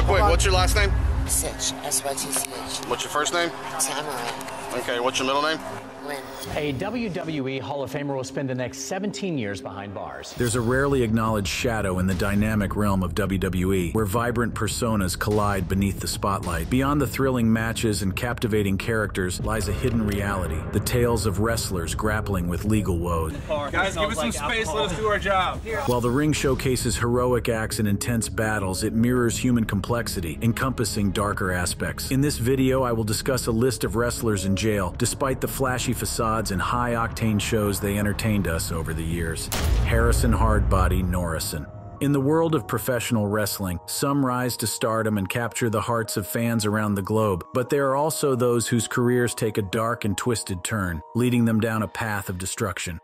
Real quick, what's your last name? Sytch. S-Y-T-C-H. What's your first name? Tamara. Okay, what's your middle name? Lynn. A WWE Hall of Famer will spend the next 17 years behind bars. There's a rarely acknowledged shadow in the dynamic realm of WWE, where vibrant personas collide beneath the spotlight. Beyond the thrilling matches and captivating characters lies a hidden reality the tales of wrestlers grappling with legal woes. Guys, give us some space. Let us do our job. While the ring showcases heroic acts and intense battles, it mirrors human complexity, encompassing darker aspects. In this video, I will discuss a list of wrestlers in jail, despite the flashy facades and high octane shows they entertained us over the years. Harrison Hardbody Norrison. In the world of professional wrestling, some rise to stardom and capture the hearts of fans around the globe, but there are also those whose careers take a dark and twisted turn, leading them down a path of destruction.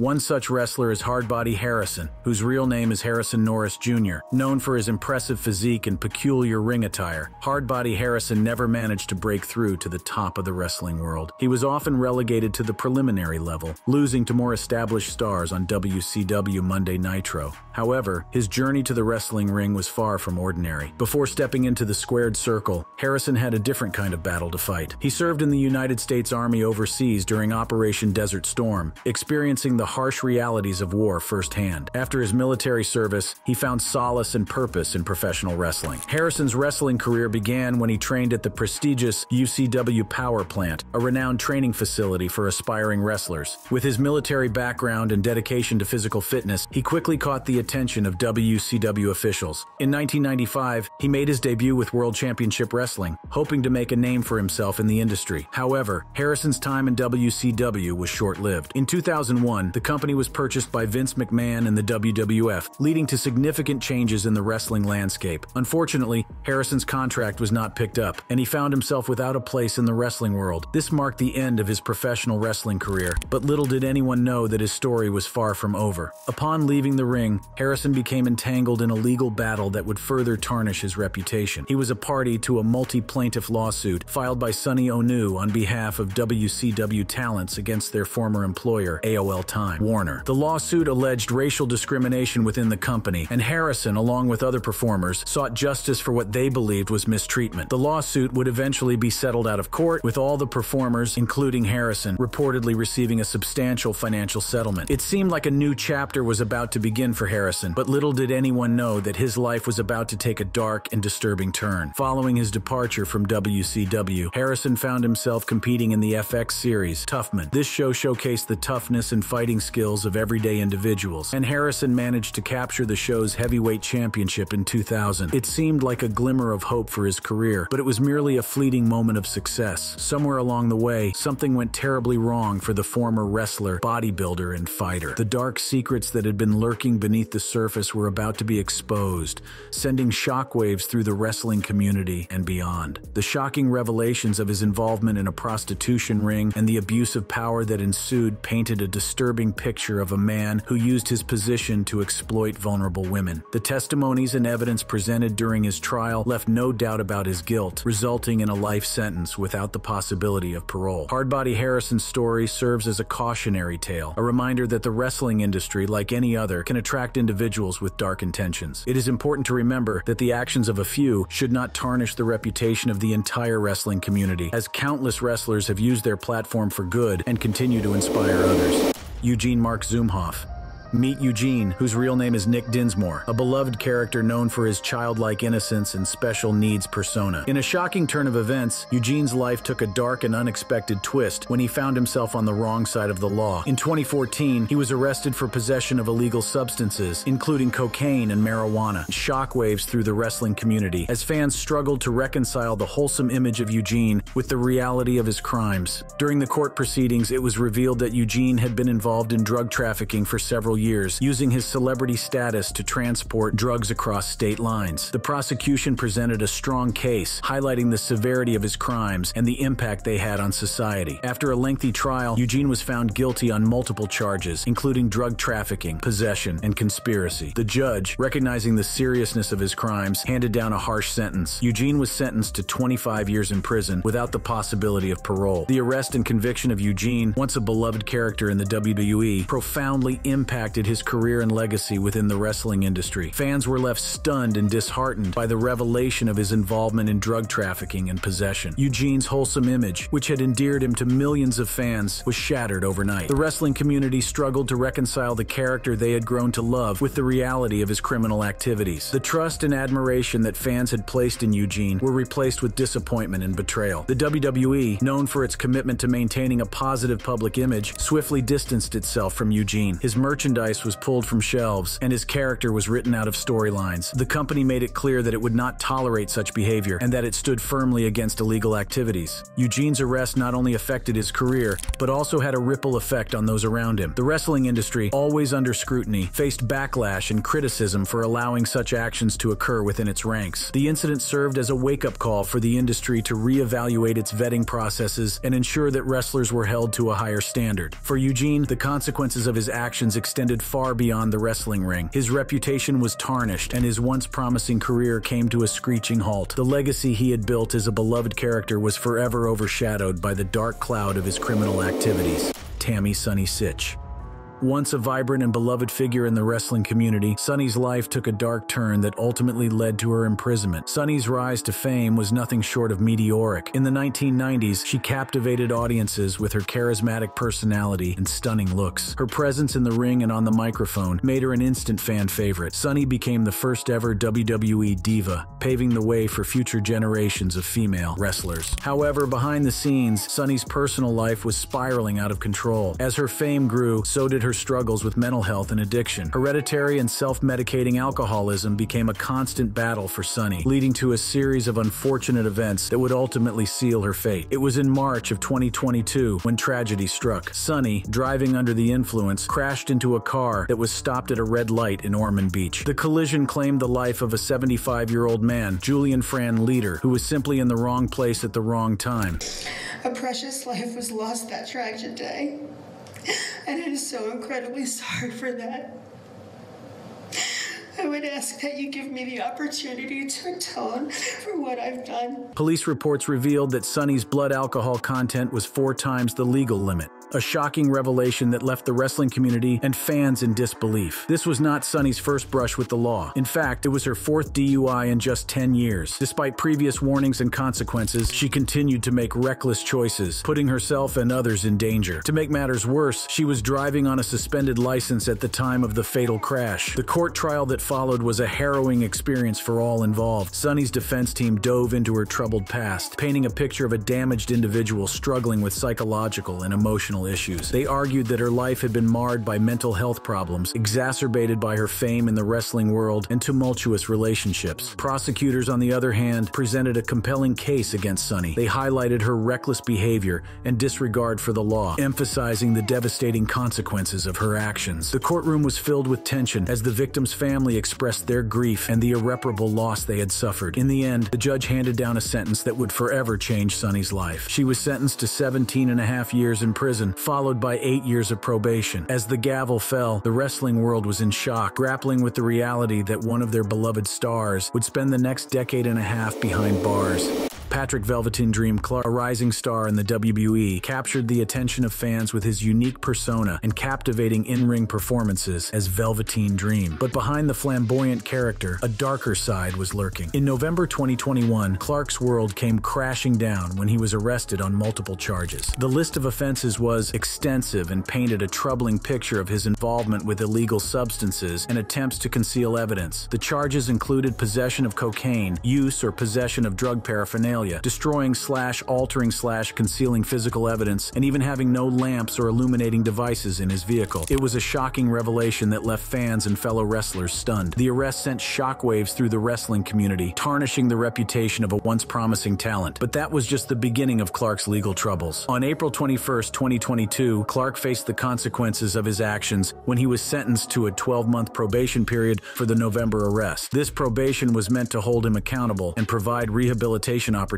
One such wrestler is Hardbody Harrison, whose real name is Harrison Norris Jr. Known for his impressive physique and peculiar ring attire, Hardbody Harrison never managed to break through to the top of the wrestling world. He was often relegated to the preliminary level, losing to more established stars on WCW Monday Nitro. However, his journey to the wrestling ring was far from ordinary. Before stepping into the squared circle, Harrison had a different kind of battle to fight. He served in the United States Army overseas during Operation Desert Storm, experiencing the harsh realities of war firsthand. After his military service, he found solace and purpose in professional wrestling. Harrison's wrestling career began when he trained at the prestigious WCW Power Plant, a renowned training facility for aspiring wrestlers. With his military background and dedication to physical fitness, he quickly caught the attention of WCW officials. In 1995, he made his debut with World Championship Wrestling, hoping to make a name for himself in the industry. However, Harrison's time in WCW was short-lived. In 2001, the company was purchased by Vince McMahon and the WWF, leading to significant changes in the wrestling landscape. Unfortunately, Harrison's contract was not picked up, and he found himself without a place in the wrestling world. This marked the end of his professional wrestling career, but little did anyone know that his story was far from over. Upon leaving the ring, Harrison became entangled in a legal battle that would further tarnish his reputation. He was a party to a multi-plaintiff lawsuit filed by Sonny Onoo on behalf of WCW talents against their former employer, AOL Time Warner. The lawsuit alleged racial discrimination within the company, and Harrison, along with other performers, sought justice for what they believed was mistreatment. The lawsuit would eventually be settled out of court, with all the performers, including Harrison, reportedly receiving a substantial financial settlement. It seemed like a new chapter was about to begin for Harrison, but little did anyone know that his life was about to take a dark and disturbing turn. Following his departure from WCW, Harrison found himself competing in the FX series, Toughman. This show showcased the toughness and fighting skills of everyday individuals, and Harrison managed to capture the show's heavyweight championship in 2000. It seemed like a glimmer of hope for his career, but it was merely a fleeting moment of success. Somewhere along the way, something went terribly wrong for the former wrestler, bodybuilder, and fighter. The dark secrets that had been lurking beneath the surface were about to be exposed, sending shockwaves through the wrestling community and beyond. The shocking revelations of his involvement in a prostitution ring and the abuse of power that ensued painted a disturbing picture of a man who used his position to exploit vulnerable women. The testimonies and evidence presented during his trial left no doubt about his guilt, resulting in a life sentence without the possibility of parole. Hardbody Harrison's story serves as a cautionary tale, a reminder that the wrestling industry, like any other, can attract individuals with dark intentions. It is important to remember that the actions of a few should not tarnish the reputation of the entire wrestling community, as countless wrestlers have used their platform for good and continue to inspire others. Eugene Mark Zumhoff. Meet Eugene, whose real name is Nick Dinsmore, a beloved character known for his childlike innocence and special needs persona. In a shocking turn of events, Eugene's life took a dark and unexpected twist when he found himself on the wrong side of the law. In 2014, he was arrested for possession of illegal substances, including cocaine and marijuana. Shockwaves through the wrestling community as fans struggled to reconcile the wholesome image of Eugene with the reality of his crimes. During the court proceedings, it was revealed that Eugene had been involved in drug trafficking for several years, using his celebrity status to transport drugs across state lines. The prosecution presented a strong case, highlighting the severity of his crimes and the impact they had on society. After a lengthy trial, Eugene was found guilty on multiple charges, including drug trafficking, possession, and conspiracy. The judge, recognizing the seriousness of his crimes, handed down a harsh sentence. Eugene was sentenced to 25 years in prison without the possibility of parole. The arrest and conviction of Eugene, once a beloved character in the WWE, profoundly impacted his career and legacy within the wrestling industry. Fans were left stunned and disheartened by the revelation of his involvement in drug trafficking and possession. Eugene's wholesome image, which had endeared him to millions of fans, was shattered overnight. The wrestling community struggled to reconcile the character they had grown to love with the reality of his criminal activities. The trust and admiration that fans had placed in Eugene were replaced with disappointment and betrayal. The WWE, known for its commitment to maintaining a positive public image, swiftly distanced itself from Eugene. His merchandise was pulled from shelves, and his character was written out of storylines. The company made it clear that it would not tolerate such behavior and that it stood firmly against illegal activities. Eugene's arrest not only affected his career, but also had a ripple effect on those around him. The wrestling industry, always under scrutiny, faced backlash and criticism for allowing such actions to occur within its ranks. The incident served as a wake-up call for the industry to reevaluate its vetting processes and ensure that wrestlers were held to a higher standard. For Eugene, the consequences of his actions extended far beyond the wrestling ring. His reputation was tarnished, and his once promising career came to a screeching halt. The legacy he had built as a beloved character was forever overshadowed by the dark cloud of his criminal activities. Tammy Sunny Sytch. Once a vibrant and beloved figure in the wrestling community, Sunny's life took a dark turn that ultimately led to her imprisonment. Sunny's rise to fame was nothing short of meteoric. In the 1990s, she captivated audiences with her charismatic personality and stunning looks. Her presence in the ring and on the microphone made her an instant fan favorite. Sunny became the first ever WWE diva, paving the way for future generations of female wrestlers. However, behind the scenes, Sunny's personal life was spiraling out of control. As her fame grew, so did her struggles with mental health and addiction. Hereditary and self-medicating alcoholism became a constant battle for Sunny, leading to a series of unfortunate events that would ultimately seal her fate. It was in March of 2022 when tragedy struck. Sunny, driving under the influence, crashed into a car that was stopped at a red light in Ormond Beach. The collision claimed the life of a 75-year-old man, Julian Fran Leader, who was simply in the wrong place at the wrong time. A precious life was lost that tragic day. And I am so incredibly sorry for that. I would ask that you give me the opportunity to atone for what I've done. Police reports revealed that Sunny's blood alcohol content was four times the legal limit a shocking revelation that left the wrestling community and fans in disbelief. This was not Sunny's first brush with the law. In fact, it was her fourth DUI in just 10 years. Despite previous warnings and consequences, she continued to make reckless choices, putting herself and others in danger. To make matters worse, she was driving on a suspended license at the time of the fatal crash. The court trial that followed was a harrowing experience for all involved. Sunny's defense team dove into her troubled past, painting a picture of a damaged individual struggling with psychological and emotional issues. They argued that her life had been marred by mental health problems, exacerbated by her fame in the wrestling world and tumultuous relationships. Prosecutors, on the other hand, presented a compelling case against Sunny. They highlighted her reckless behavior and disregard for the law, emphasizing the devastating consequences of her actions. The courtroom was filled with tension as the victim's family expressed their grief and the irreparable loss they had suffered. In the end, the judge handed down a sentence that would forever change Sunny's life. She was sentenced to 17 and a half years in prison, followed by eight years of probation. As the gavel fell, the wrestling world was in shock, grappling with the reality that one of their beloved stars would spend the next decade and a half behind bars. Patrick Velveteen Dream Clark, a rising star in the WWE, captured the attention of fans with his unique persona and captivating in-ring performances as Velveteen Dream. But behind the flamboyant character, a darker side was lurking. In November 2021, Clark's world came crashing down when he was arrested on multiple charges. The list of offenses was extensive and painted a troubling picture of his involvement with illegal substances and attempts to conceal evidence. The charges included possession of cocaine, use or possession of drug paraphernalia, destroying slash altering slash concealing physical evidence, and even having no lamps or illuminating devices in his vehicle. It was a shocking revelation that left fans and fellow wrestlers stunned. The arrest sent shockwaves through the wrestling community, tarnishing the reputation of a once promising talent. But that was just the beginning of Clark's legal troubles. On April 21, 2022, Clark faced the consequences of his actions when he was sentenced to a 12-month probation period for the November arrest. This probation was meant to hold him accountable and provide rehabilitation opportunities.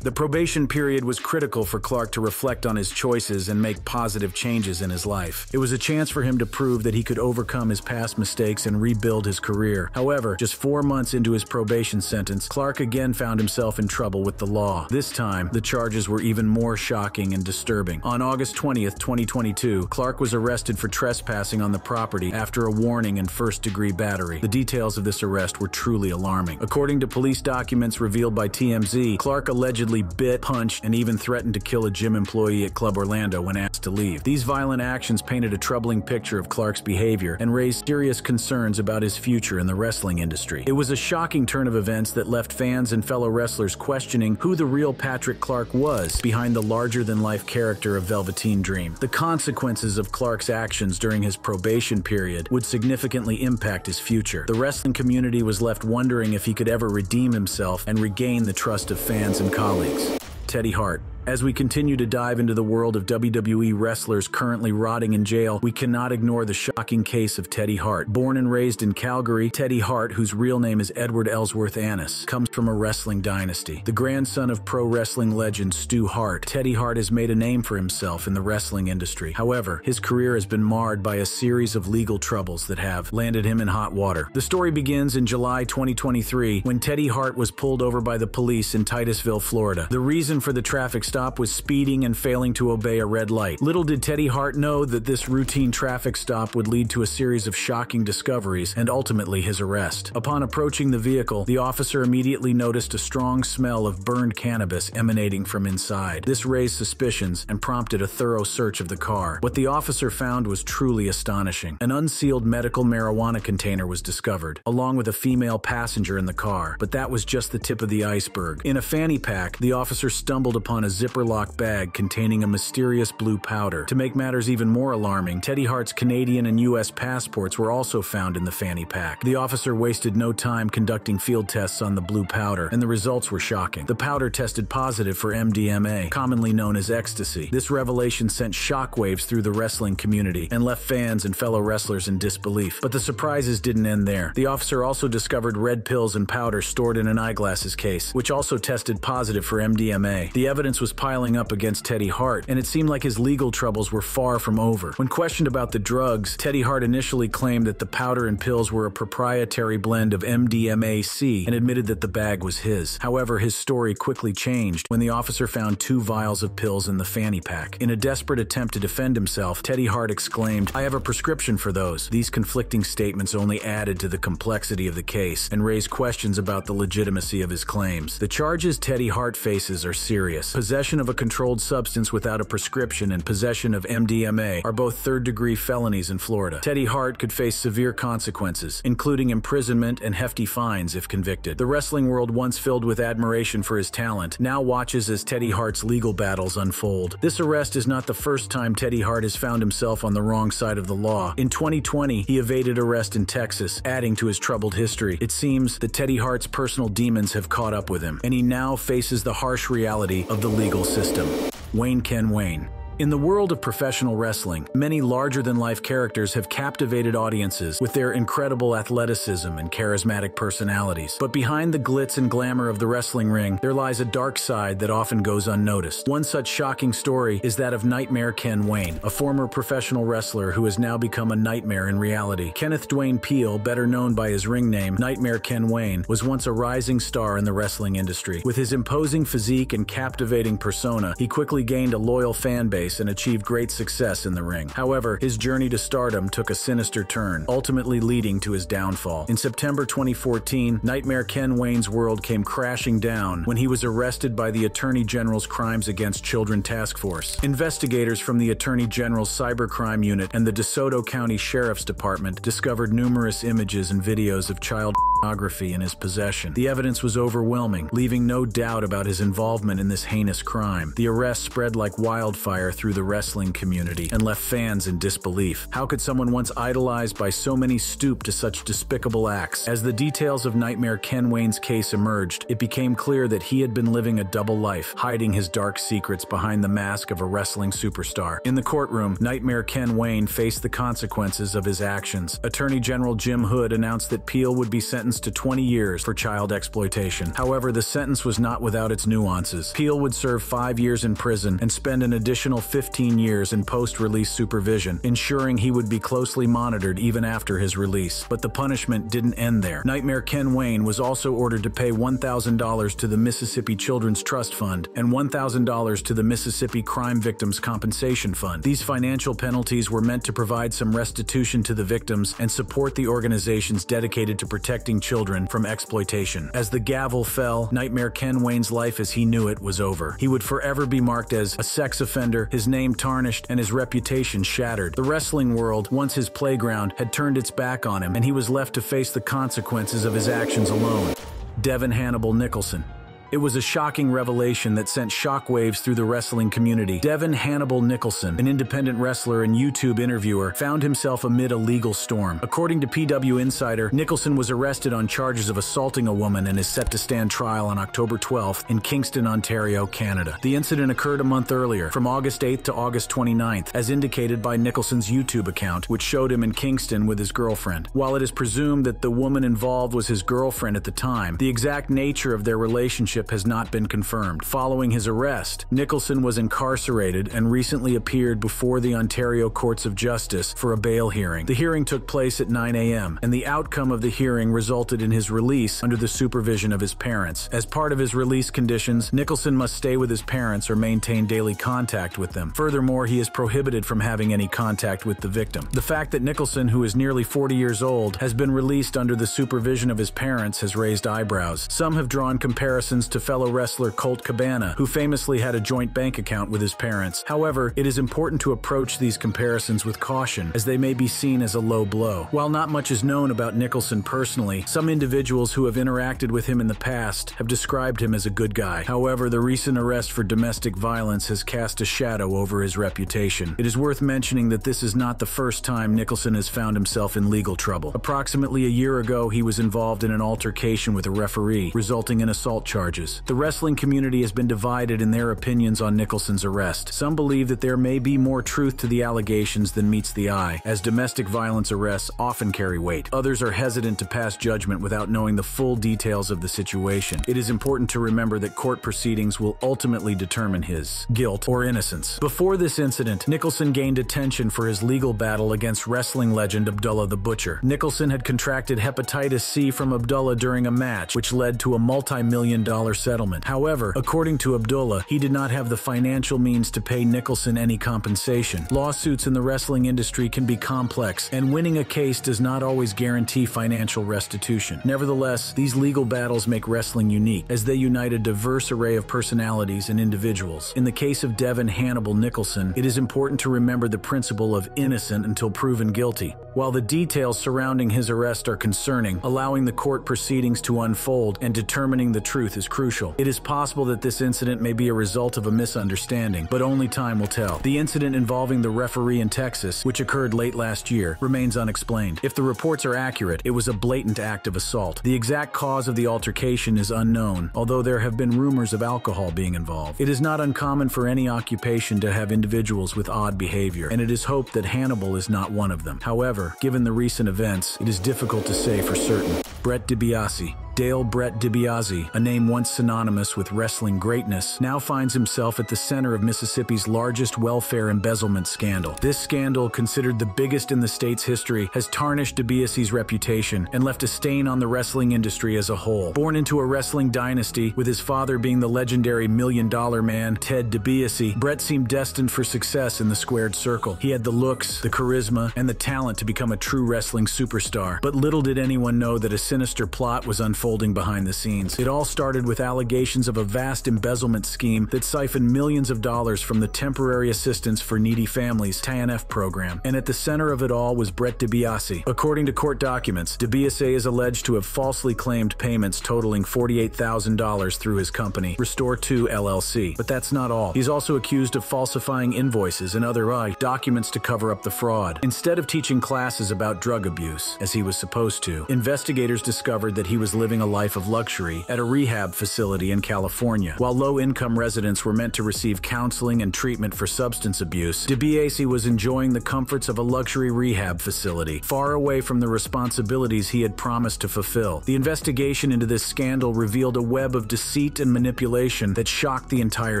The probation period was critical for Clark to reflect on his choices and make positive changes in his life. It was a chance for him to prove that he could overcome his past mistakes and rebuild his career. However, just four months into his probation sentence, Clark again found himself in trouble with the law. This time, the charges were even more shocking and disturbing. On August 20th, 2022, Clark was arrested for trespassing on the property after a warning and first-degree battery. The details of this arrest were truly alarming. According to police documents revealed by TMZ, Clark allegedly bit, punched, and even threatened to kill a gym employee at Club Orlando when asked to leave. These violent actions painted a troubling picture of Clark's behavior and raised serious concerns about his future in the wrestling industry. It was a shocking turn of events that left fans and fellow wrestlers questioning who the real Patrick Clark was behind the larger-than-life character of Velveteen Dream. The consequences of Clark's actions during his probation period would significantly impact his future. The wrestling community was left wondering if he could ever redeem himself and regain the trust of fans and colleagues. Teddy Hart as we continue to dive into the world of WWE wrestlers currently rotting in jail, we cannot ignore the shocking case of Teddy Hart. Born and raised in Calgary, Teddy Hart, whose real name is Edward Ellsworth Annis, comes from a wrestling dynasty. The grandson of pro wrestling legend Stu Hart, Teddy Hart has made a name for himself in the wrestling industry. However, his career has been marred by a series of legal troubles that have landed him in hot water. The story begins in July 2023 when Teddy Hart was pulled over by the police in Titusville, Florida. The reason for the traffic stop stop was speeding and failing to obey a red light. Little did Teddy Hart know that this routine traffic stop would lead to a series of shocking discoveries and ultimately his arrest. Upon approaching the vehicle, the officer immediately noticed a strong smell of burned cannabis emanating from inside. This raised suspicions and prompted a thorough search of the car. What the officer found was truly astonishing. An unsealed medical marijuana container was discovered, along with a female passenger in the car, but that was just the tip of the iceberg. In a fanny pack, the officer stumbled upon a zipper lock bag containing a mysterious blue powder. To make matters even more alarming, Teddy Hart's Canadian and U.S. passports were also found in the fanny pack. The officer wasted no time conducting field tests on the blue powder, and the results were shocking. The powder tested positive for MDMA, commonly known as ecstasy. This revelation sent shockwaves through the wrestling community and left fans and fellow wrestlers in disbelief. But the surprises didn't end there. The officer also discovered red pills and powder stored in an eyeglasses case, which also tested positive for MDMA. The evidence was piling up against Teddy Hart, and it seemed like his legal troubles were far from over. When questioned about the drugs, Teddy Hart initially claimed that the powder and pills were a proprietary blend of MDMA-C and admitted that the bag was his. However, his story quickly changed when the officer found two vials of pills in the fanny pack. In a desperate attempt to defend himself, Teddy Hart exclaimed, I have a prescription for those. These conflicting statements only added to the complexity of the case and raised questions about the legitimacy of his claims. The charges Teddy Hart faces are serious. Possession Possession of a controlled substance without a prescription and possession of MDMA are both third-degree felonies in Florida. Teddy Hart could face severe consequences, including imprisonment and hefty fines if convicted. The wrestling world, once filled with admiration for his talent, now watches as Teddy Hart's legal battles unfold. This arrest is not the first time Teddy Hart has found himself on the wrong side of the law. In 2020, he evaded arrest in Texas, adding to his troubled history. It seems that Teddy Hart's personal demons have caught up with him, and he now faces the harsh reality of the legal system. Wayne Ken Wayne. In the world of professional wrestling, many larger-than-life characters have captivated audiences with their incredible athleticism and charismatic personalities. But behind the glitz and glamour of the wrestling ring, there lies a dark side that often goes unnoticed. One such shocking story is that of Nightmare Ken Wayne, a former professional wrestler who has now become a nightmare in reality. Kenneth Dwayne Peel, better known by his ring name, Nightmare Ken Wayne, was once a rising star in the wrestling industry. With his imposing physique and captivating persona, he quickly gained a loyal fan base and achieved great success in the ring. However, his journey to stardom took a sinister turn, ultimately leading to his downfall. In September 2014, Nightmare Ken Wayne's world came crashing down when he was arrested by the Attorney General's Crimes Against Children Task Force. Investigators from the Attorney General's Cybercrime Unit and the DeSoto County Sheriff's Department discovered numerous images and videos of child pornography in his possession. The evidence was overwhelming, leaving no doubt about his involvement in this heinous crime. The arrest spread like wildfire through the wrestling community and left fans in disbelief. How could someone once idolized by so many stoop to such despicable acts? As the details of Nightmare Ken Wayne's case emerged, it became clear that he had been living a double life, hiding his dark secrets behind the mask of a wrestling superstar. In the courtroom, Nightmare Ken Wayne faced the consequences of his actions. Attorney General Jim Hood announced that Peel would be sentenced to 20 years for child exploitation. However, the sentence was not without its nuances. Peele would serve five years in prison and spend an additional 15 years in post-release supervision, ensuring he would be closely monitored even after his release. But the punishment didn't end there. Nightmare Ken Wayne was also ordered to pay $1,000 to the Mississippi Children's Trust Fund and $1,000 to the Mississippi Crime Victims Compensation Fund. These financial penalties were meant to provide some restitution to the victims and support the organizations dedicated to protecting children from exploitation. As the gavel fell, Nightmare Ken Wayne's life as he knew it was over. He would forever be marked as a sex offender, his name tarnished, and his reputation shattered. The wrestling world, once his playground, had turned its back on him, and he was left to face the consequences of his actions alone. Devin Hannibal Nicholson, it was a shocking revelation that sent shockwaves through the wrestling community. Devin Hannibal Nicholson, an independent wrestler and YouTube interviewer, found himself amid a legal storm. According to PW Insider, Nicholson was arrested on charges of assaulting a woman and is set to stand trial on October 12th in Kingston, Ontario, Canada. The incident occurred a month earlier, from August 8th to August 29th, as indicated by Nicholson's YouTube account, which showed him in Kingston with his girlfriend. While it is presumed that the woman involved was his girlfriend at the time, the exact nature of their relationship has not been confirmed. Following his arrest, Nicholson was incarcerated and recently appeared before the Ontario Courts of Justice for a bail hearing. The hearing took place at 9 a.m., and the outcome of the hearing resulted in his release under the supervision of his parents. As part of his release conditions, Nicholson must stay with his parents or maintain daily contact with them. Furthermore, he is prohibited from having any contact with the victim. The fact that Nicholson, who is nearly 40 years old, has been released under the supervision of his parents has raised eyebrows. Some have drawn comparisons to fellow wrestler Colt Cabana, who famously had a joint bank account with his parents. However, it is important to approach these comparisons with caution, as they may be seen as a low blow. While not much is known about Nicholson personally, some individuals who have interacted with him in the past have described him as a good guy. However, the recent arrest for domestic violence has cast a shadow over his reputation. It is worth mentioning that this is not the first time Nicholson has found himself in legal trouble. Approximately a year ago, he was involved in an altercation with a referee, resulting in assault charges. The wrestling community has been divided in their opinions on Nicholson's arrest. Some believe that there may be more truth to the allegations than meets the eye, as domestic violence arrests often carry weight. Others are hesitant to pass judgment without knowing the full details of the situation. It is important to remember that court proceedings will ultimately determine his guilt or innocence. Before this incident, Nicholson gained attention for his legal battle against wrestling legend Abdullah the Butcher. Nicholson had contracted hepatitis C from Abdullah during a match, which led to a multi-million dollar settlement. However, according to Abdullah, he did not have the financial means to pay Nicholson any compensation. Lawsuits in the wrestling industry can be complex, and winning a case does not always guarantee financial restitution. Nevertheless, these legal battles make wrestling unique, as they unite a diverse array of personalities and individuals. In the case of Devin Hannibal Nicholson, it is important to remember the principle of innocent until proven guilty. While the details surrounding his arrest are concerning, allowing the court proceedings to unfold and determining the truth is crucial. It is possible that this incident may be a result of a misunderstanding, but only time will tell. The incident involving the referee in Texas, which occurred late last year, remains unexplained. If the reports are accurate, it was a blatant act of assault. The exact cause of the altercation is unknown, although there have been rumors of alcohol being involved. It is not uncommon for any occupation to have individuals with odd behavior, and it is hoped that Hannibal is not one of them. However, given the recent events, it is difficult to say for certain. Brett DiBiase Dale Brett DiBiase, a name once synonymous with wrestling greatness, now finds himself at the center of Mississippi's largest welfare embezzlement scandal. This scandal, considered the biggest in the state's history, has tarnished DiBiase's reputation and left a stain on the wrestling industry as a whole. Born into a wrestling dynasty, with his father being the legendary Million Dollar Man, Ted DiBiase, Brett seemed destined for success in the squared circle. He had the looks, the charisma, and the talent to become a true wrestling superstar. But little did anyone know that a sinister plot was unfolding behind the scenes. It all started with allegations of a vast embezzlement scheme that siphoned millions of dollars from the Temporary Assistance for Needy Families TANF program. And at the center of it all was Brett DiBiase. According to court documents, DiBiase is alleged to have falsely claimed payments totaling $48,000 through his company, Restore 2 LLC. But that's not all. He's also accused of falsifying invoices and other uh, documents to cover up the fraud. Instead of teaching classes about drug abuse, as he was supposed to, investigators discovered that he was living a life of luxury at a rehab facility in California. While low-income residents were meant to receive counseling and treatment for substance abuse, DiBiase was enjoying the comforts of a luxury rehab facility, far away from the responsibilities he had promised to fulfill. The investigation into this scandal revealed a web of deceit and manipulation that shocked the entire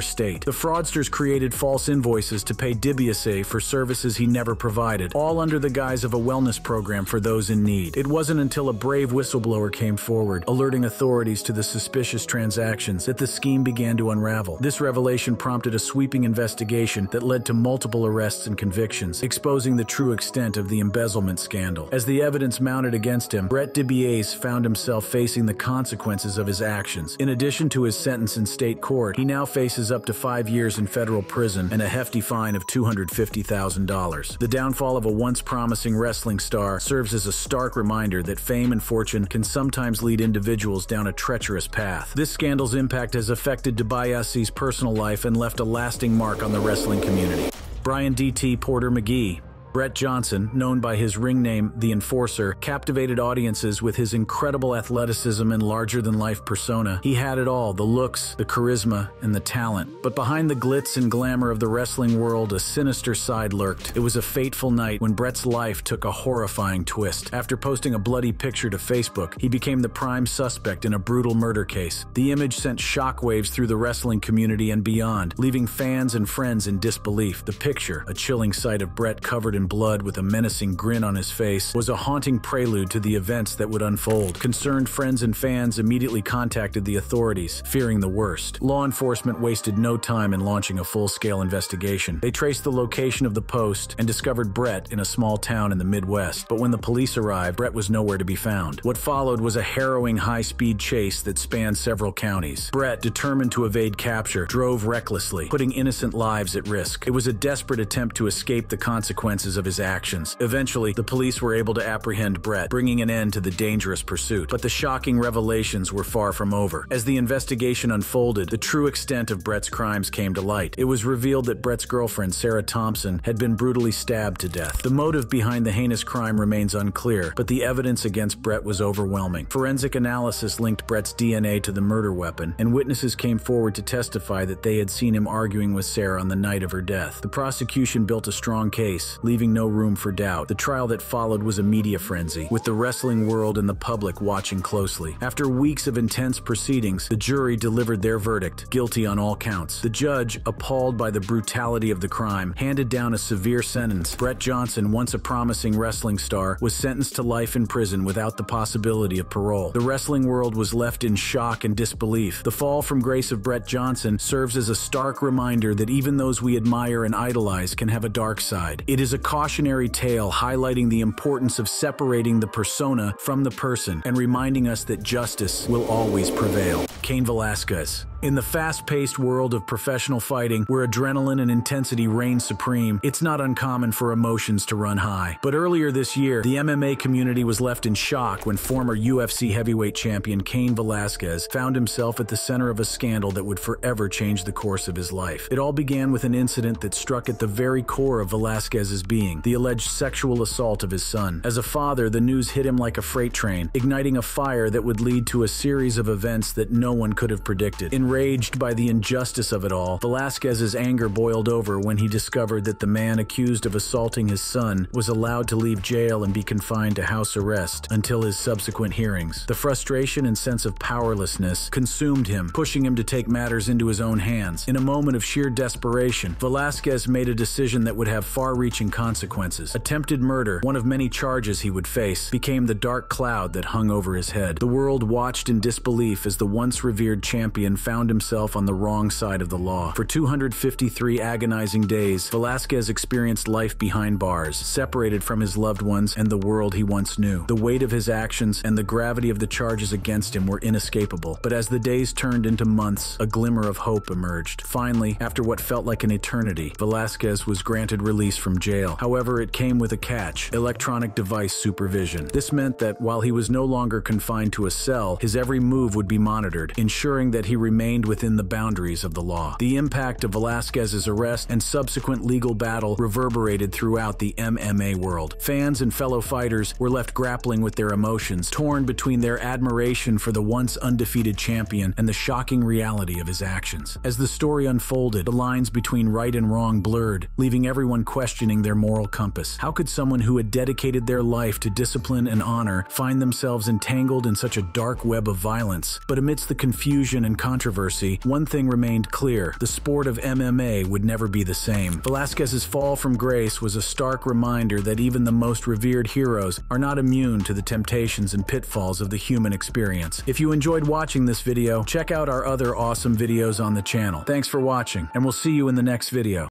state. The fraudsters created false invoices to pay DiBiase for services he never provided, all under the guise of a wellness program for those in need. It wasn't until a brave whistleblower came forward, alerting authorities to the suspicious transactions, that the scheme began to unravel. This revelation prompted a sweeping investigation that led to multiple arrests and convictions, exposing the true extent of the embezzlement scandal. As the evidence mounted against him, Brett DiBiase found himself facing the consequences of his actions. In addition to his sentence in state court, he now faces up to five years in federal prison and a hefty fine of $250,000. The downfall of a once promising wrestling star serves as a stark reminder that fame and fortune can sometimes lead individuals down a treacherous path. This scandal's impact has affected DiBiase's personal life and left a lasting mark on the wrestling community. Brian D.T. Porter McGee Brett Johnson, known by his ring name The Enforcer, captivated audiences with his incredible athleticism and larger-than-life persona. He had it all, the looks, the charisma, and the talent. But behind the glitz and glamour of the wrestling world, a sinister side lurked. It was a fateful night when Brett's life took a horrifying twist. After posting a bloody picture to Facebook, he became the prime suspect in a brutal murder case. The image sent shockwaves through the wrestling community and beyond, leaving fans and friends in disbelief. The picture, a chilling sight of Brett covered in blood with a menacing grin on his face, was a haunting prelude to the events that would unfold. Concerned friends and fans immediately contacted the authorities, fearing the worst. Law enforcement wasted no time in launching a full-scale investigation. They traced the location of the post and discovered Brett in a small town in the Midwest, but when the police arrived, Brett was nowhere to be found. What followed was a harrowing high-speed chase that spanned several counties. Brett, determined to evade capture, drove recklessly, putting innocent lives at risk. It was a desperate attempt to escape the consequences of his actions. Eventually, the police were able to apprehend Brett, bringing an end to the dangerous pursuit. But the shocking revelations were far from over. As the investigation unfolded, the true extent of Brett's crimes came to light. It was revealed that Brett's girlfriend, Sarah Thompson, had been brutally stabbed to death. The motive behind the heinous crime remains unclear, but the evidence against Brett was overwhelming. Forensic analysis linked Brett's DNA to the murder weapon, and witnesses came forward to testify that they had seen him arguing with Sarah on the night of her death. The prosecution built a strong case, leaving no room for doubt. The trial that followed was a media frenzy, with the wrestling world and the public watching closely. After weeks of intense proceedings, the jury delivered their verdict, guilty on all counts. The judge, appalled by the brutality of the crime, handed down a severe sentence. Brett Johnson, once a promising wrestling star, was sentenced to life in prison without the possibility of parole. The wrestling world was left in shock and disbelief. The fall from grace of Brett Johnson serves as a stark reminder that even those we admire and idolize can have a dark side. It is a cautionary tale highlighting the importance of separating the persona from the person and reminding us that justice will always prevail. Cain Velasquez in the fast-paced world of professional fighting, where adrenaline and intensity reign supreme, it's not uncommon for emotions to run high. But earlier this year, the MMA community was left in shock when former UFC heavyweight champion Cain Velasquez found himself at the center of a scandal that would forever change the course of his life. It all began with an incident that struck at the very core of Velasquez's being, the alleged sexual assault of his son. As a father, the news hit him like a freight train, igniting a fire that would lead to a series of events that no one could have predicted. In Enraged by the injustice of it all, Velasquez's anger boiled over when he discovered that the man accused of assaulting his son was allowed to leave jail and be confined to house arrest until his subsequent hearings. The frustration and sense of powerlessness consumed him, pushing him to take matters into his own hands. In a moment of sheer desperation, Velasquez made a decision that would have far-reaching consequences. Attempted murder, one of many charges he would face, became the dark cloud that hung over his head. The world watched in disbelief as the once revered champion found himself on the wrong side of the law. For 253 agonizing days, Velasquez experienced life behind bars, separated from his loved ones and the world he once knew. The weight of his actions and the gravity of the charges against him were inescapable. But as the days turned into months, a glimmer of hope emerged. Finally, after what felt like an eternity, Velasquez was granted release from jail. However, it came with a catch electronic device supervision. This meant that while he was no longer confined to a cell, his every move would be monitored, ensuring that he remained within the boundaries of the law. The impact of Velasquez's arrest and subsequent legal battle reverberated throughout the MMA world. Fans and fellow fighters were left grappling with their emotions, torn between their admiration for the once undefeated champion and the shocking reality of his actions. As the story unfolded, the lines between right and wrong blurred, leaving everyone questioning their moral compass. How could someone who had dedicated their life to discipline and honor find themselves entangled in such a dark web of violence? But amidst the confusion and controversy, one thing remained clear. The sport of MMA would never be the same. Velasquez's fall from grace was a stark reminder that even the most revered heroes are not immune to the temptations and pitfalls of the human experience. If you enjoyed watching this video, check out our other awesome videos on the channel. Thanks for watching, and we'll see you in the next video.